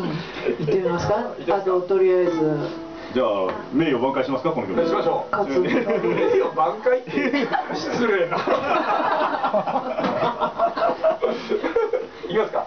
行ってみますか？あととりあえず。じゃあ名誉挽回しますか？この曲。しましょう名誉挽回って失礼な。いきますか。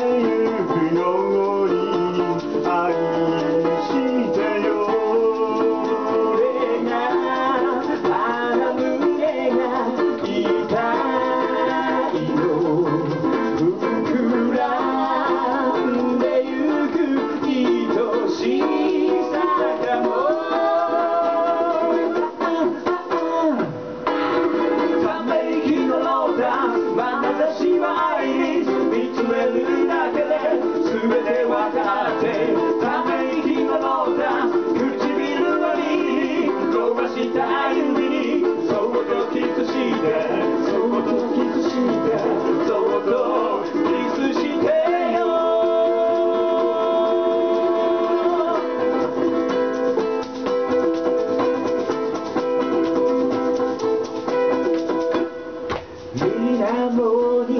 もに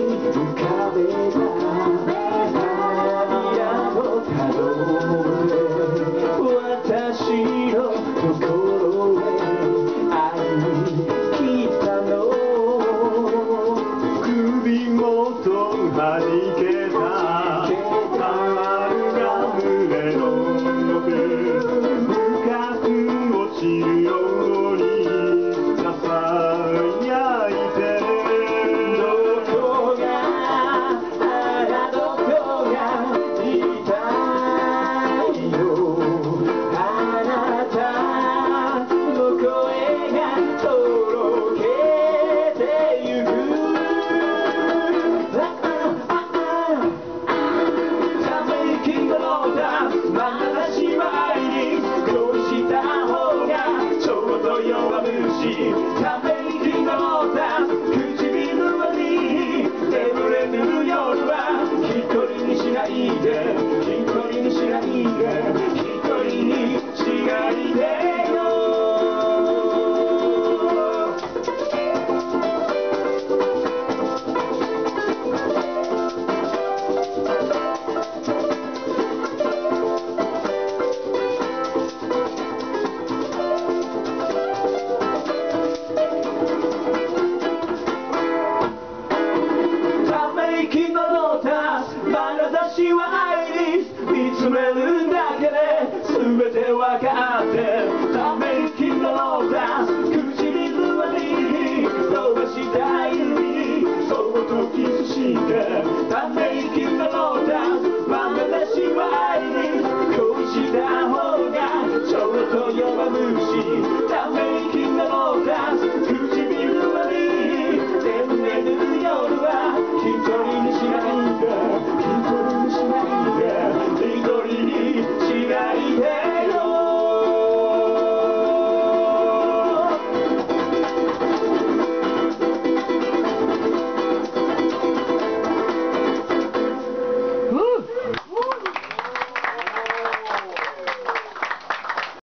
涙とたどれ私の心へ会いに来たの首元はた she